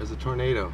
As a tornado.